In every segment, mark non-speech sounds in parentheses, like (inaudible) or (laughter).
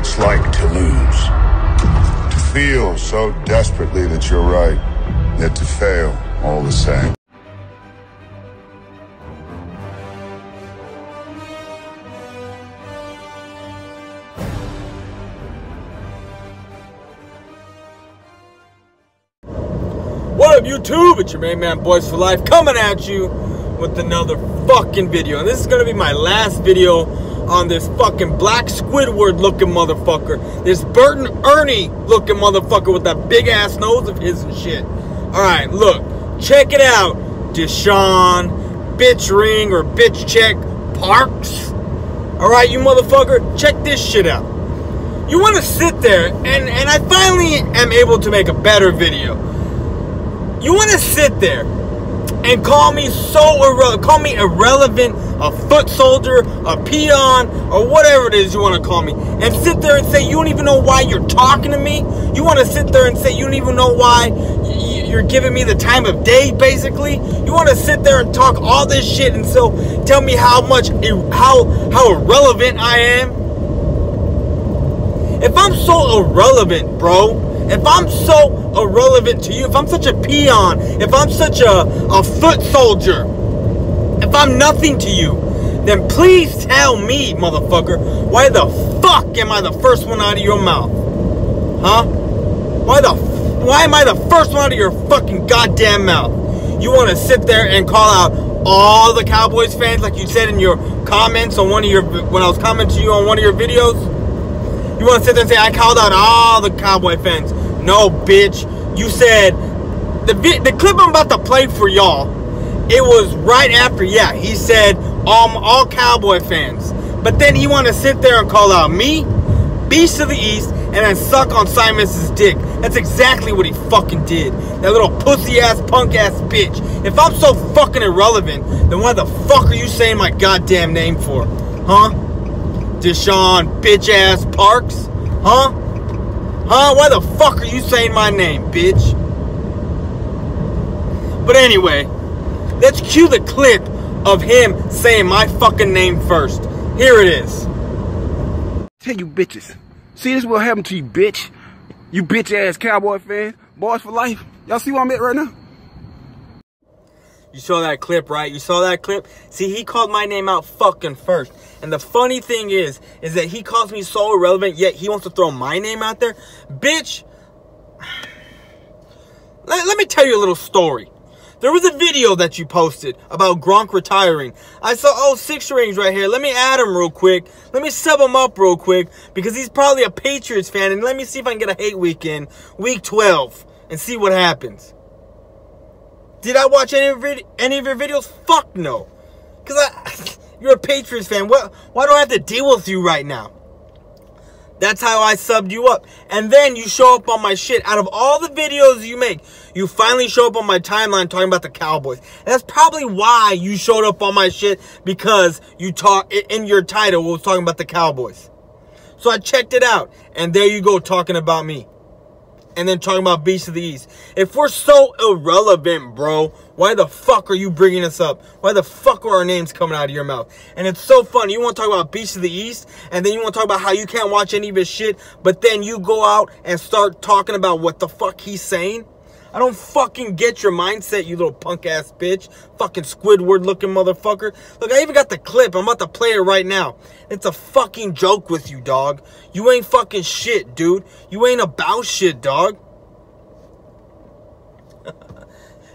it's like to lose. To feel so desperately that you're right, yet to fail all the same. What up, YouTube? It's your main man, Boys for Life, coming at you with another fucking video. And this is gonna be my last video on this fucking black Squidward looking motherfucker. This Bert and Ernie looking motherfucker with that big ass nose of his and shit. Alright, look, check it out. DeShawn, bitch ring or bitch check Parks. Alright, you motherfucker, check this shit out. You wanna sit there, and, and I finally am able to make a better video you want to sit there and call me so irrelevant, call me irrelevant, a foot soldier, a peon, or whatever it is you want to call me, and sit there and say you don't even know why you're talking to me. You want to sit there and say you don't even know why you're giving me the time of day, basically. You want to sit there and talk all this shit and so tell me how much, how how irrelevant I am. If I'm so irrelevant, bro, if I'm so irrelevant to you, if I'm such a peon, if I'm such a, a foot soldier, if I'm nothing to you, then please tell me, motherfucker, why the fuck am I the first one out of your mouth? Huh? Why the why am I the first one out of your fucking goddamn mouth? You want to sit there and call out all the Cowboys fans like you said in your comments on one of your when I was commenting to you on one of your videos? You want to sit there and say I called out all the Cowboy fans? No, bitch. You said the the clip I'm about to play for y'all. It was right after, yeah. He said um all Cowboy fans, but then he want to sit there and call out me, Beast of the East, and then suck on Simon's dick. That's exactly what he fucking did. That little pussy ass punk ass bitch. If I'm so fucking irrelevant, then why the fuck are you saying my goddamn name for? Huh? DeShawn bitch ass Parks? Huh? Huh? Why the fuck are you saying my name, bitch? But anyway, let's cue the clip of him saying my fucking name first. Here it is. Tell you bitches. See this what happened to you, bitch? You bitch ass cowboy fan. Boys for life. Y'all see what I'm at right now? You saw that clip, right? You saw that clip? See, he called my name out fucking first. And the funny thing is, is that he calls me so irrelevant, yet he wants to throw my name out there. Bitch, let, let me tell you a little story. There was a video that you posted about Gronk retiring. I saw, oh, six rings right here. Let me add him real quick. Let me sub him up real quick because he's probably a Patriots fan. And let me see if I can get a hate weekend, week 12, and see what happens. Did I watch any of, any of your videos? Fuck no. Because I, (laughs) you're a Patriots fan. What, why do I have to deal with you right now? That's how I subbed you up. And then you show up on my shit. Out of all the videos you make, you finally show up on my timeline talking about the Cowboys. And that's probably why you showed up on my shit because you talk in your title was talking about the Cowboys. So I checked it out. And there you go talking about me and then talking about Beast of the East. If we're so irrelevant, bro, why the fuck are you bringing us up? Why the fuck are our names coming out of your mouth? And it's so funny. You want to talk about Beast of the East, and then you want to talk about how you can't watch any of his shit, but then you go out and start talking about what the fuck he's saying? I don't fucking get your mindset, you little punk ass bitch. Fucking Squidward looking motherfucker. Look, I even got the clip. I'm about to play it right now. It's a fucking joke with you, dog. You ain't fucking shit, dude. You ain't about shit, dog. (laughs)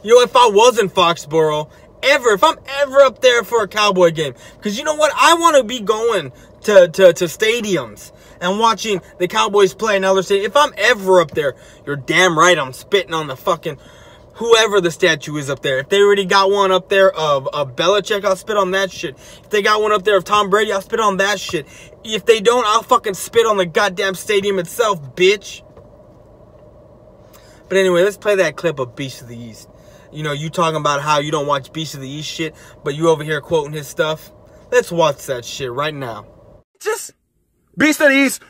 you know, if I was in Foxborough, ever, if I'm ever up there for a Cowboy game, because you know what? I want to be going to, to, to stadiums and watching the Cowboys play another city. If I'm ever up there, you're damn right I'm spitting on the fucking whoever the statue is up there. If they already got one up there of, of Belichick, I'll spit on that shit. If they got one up there of Tom Brady, I'll spit on that shit. If they don't, I'll fucking spit on the goddamn stadium itself, bitch. But anyway, let's play that clip of Beast of the East. You know, you talking about how you don't watch Beast of the East shit, but you over here quoting his stuff. Let's watch that shit right now. Just Beast of the East.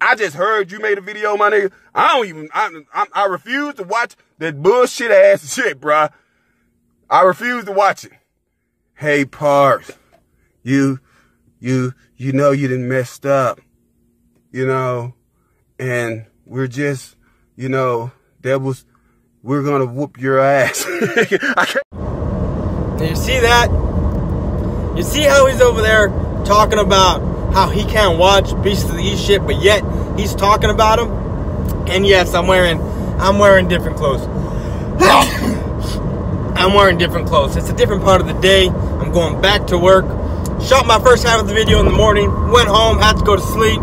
I just heard you made a video, my nigga. I don't even, I, I, I refuse to watch that bullshit ass shit, bruh. I refuse to watch it. Hey, Parks, you you, you know you done messed up, you know, and we're just, you know, devils, we're gonna whoop your ass. (laughs) you see that? You see how he's over there talking about how he can't watch Beast of the East shit, but yet he's talking about him. And yes, I'm wearing I'm wearing different clothes. (coughs) I'm wearing different clothes. It's a different part of the day. I'm going back to work. Shot my first half of the video in the morning. Went home, had to go to sleep.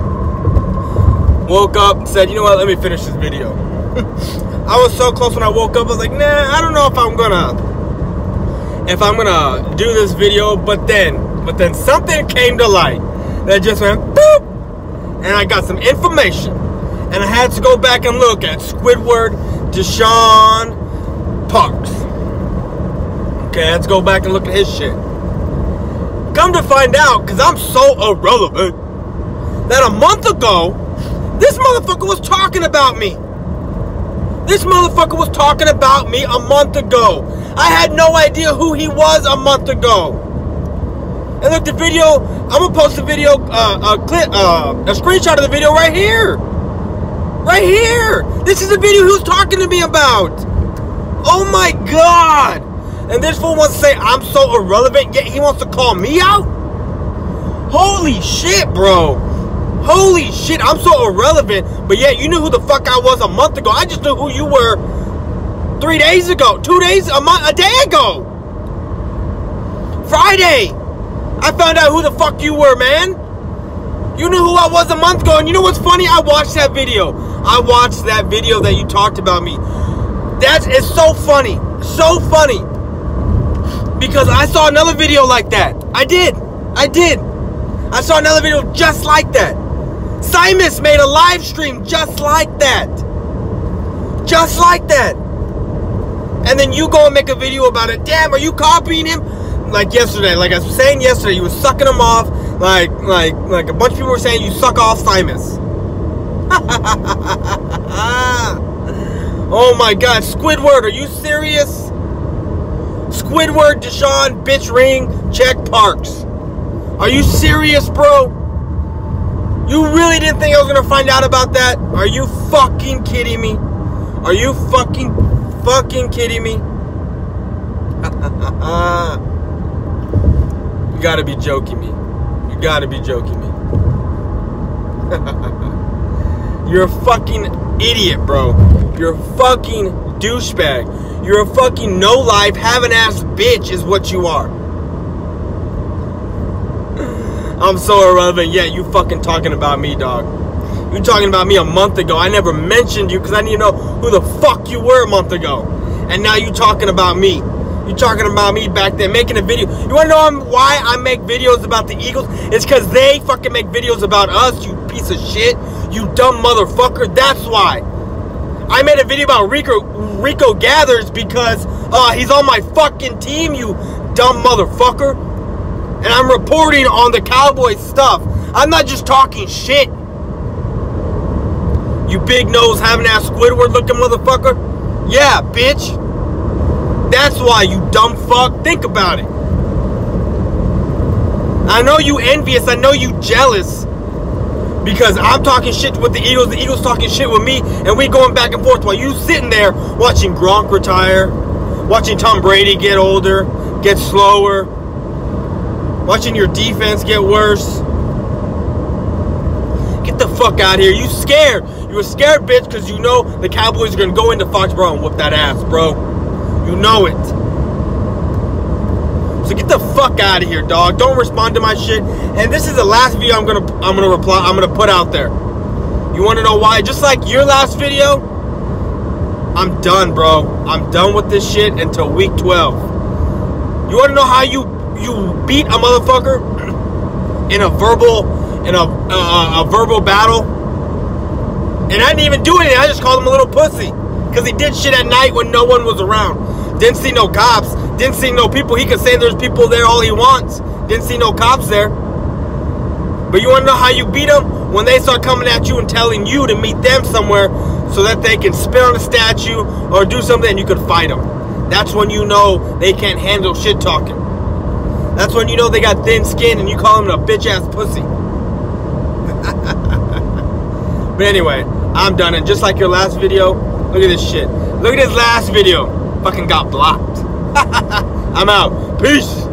Woke up, and said, you know what, let me finish this video. (laughs) I was so close when I woke up. I was like, nah, I don't know if I'm gonna if I'm gonna do this video, but then but then something came to light that just went boop and I got some information. And I had to go back and look at Squidward DeShawn Parks. Okay, let's go back and look at his shit. Come to find out, because I'm so irrelevant, that a month ago, this motherfucker was talking about me. This motherfucker was talking about me a month ago. I had no idea who he was a month ago. And look, the video, I'm gonna post a video, uh, a clip, uh, a screenshot of the video right here. Right here. This is the video he was talking to me about. Oh my God. And this fool wants to say I'm so irrelevant, yet he wants to call me out? Holy shit, bro. Holy shit, I'm so irrelevant, but yet you knew who the fuck I was a month ago. I just knew who you were three days ago, two days, a month, a day ago. Friday. I found out who the fuck you were, man. You knew who I was a month ago, and you know what's funny? I watched that video. I watched that video that you talked about me. That is so funny. So funny. Because I saw another video like that. I did. I did. I saw another video just like that. Simus made a live stream just like that. Just like that. And then you go and make a video about it. Damn, are you copying him? Like yesterday, like I was saying yesterday, you were sucking him off. Like, like, like a bunch of people were saying you suck off Simus. (laughs) oh my god, Squidward, are you serious? Squidward, DeShawn, bitch ring, check Parks. Are you serious, bro? You really didn't think I was gonna find out about that? Are you fucking kidding me? Are you fucking fucking kidding me? (laughs) you gotta be joking me. You gotta be joking me. (laughs) You're a fucking idiot, bro. You're a fucking douchebag. You're a fucking no life, have an ass bitch, is what you are. (sighs) I'm so irrelevant, yet you fucking talking about me, dog. You talking about me a month ago. I never mentioned you because I didn't know who the fuck you were a month ago. And now you talking about me. You talking about me back then, making a video. You wanna know why I make videos about the Eagles? It's because they fucking make videos about us, you piece of shit. You dumb motherfucker. That's why. I made a video about Rico Rico Gathers because uh, he's on my fucking team, you dumb motherfucker. And I'm reporting on the Cowboys stuff. I'm not just talking shit. You big nose having that Squidward looking motherfucker? Yeah, bitch. That's why, you dumb fuck. Think about it. I know you envious. I know you jealous. Because I'm talking shit with the Eagles, the Eagles talking shit with me, and we going back and forth while you sitting there watching Gronk retire, watching Tom Brady get older, get slower, watching your defense get worse. Get the fuck out here. You scared. You a scared bitch because you know the Cowboys are going to go into Foxborough and whoop that ass, bro. You know it. So get the fuck out of here, dog. Don't respond to my shit. And this is the last video I'm gonna I'm gonna reply I'm gonna put out there. You wanna know why? Just like your last video, I'm done, bro. I'm done with this shit until week 12. You wanna know how you you beat a motherfucker (clears throat) in a verbal in a uh, a verbal battle? And I didn't even do anything. I just called him a little pussy because he did shit at night when no one was around. Didn't see no cops. Didn't see no people. He can say there's people there all he wants. Didn't see no cops there. But you want to know how you beat them? When they start coming at you and telling you to meet them somewhere so that they can spit on a statue or do something and you can fight them. That's when you know they can't handle shit talking. That's That's when you know they got thin skin and you call them a bitch ass pussy. (laughs) but anyway, I'm done. And just like your last video, look at this shit. Look at this last video. Fucking got blocked. (laughs) I'm out. Peace.